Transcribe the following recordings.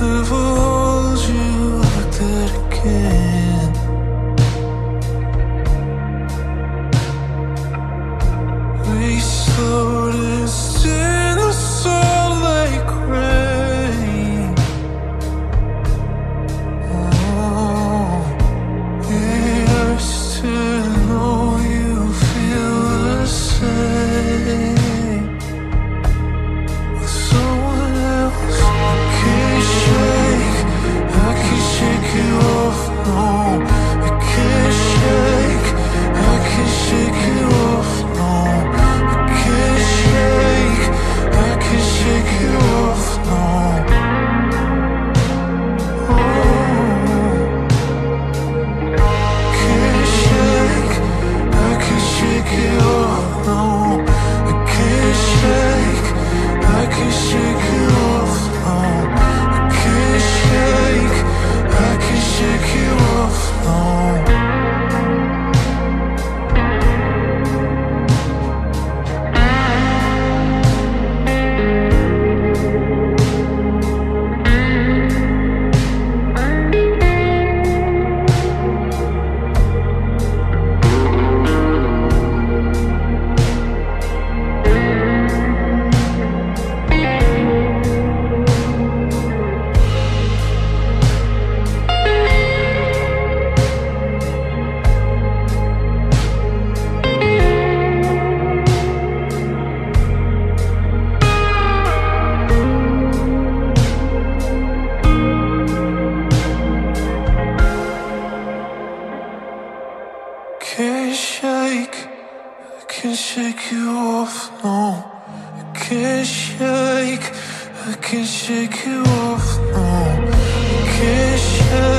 ever hold you like that again you off. Oh, kiss you.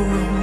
people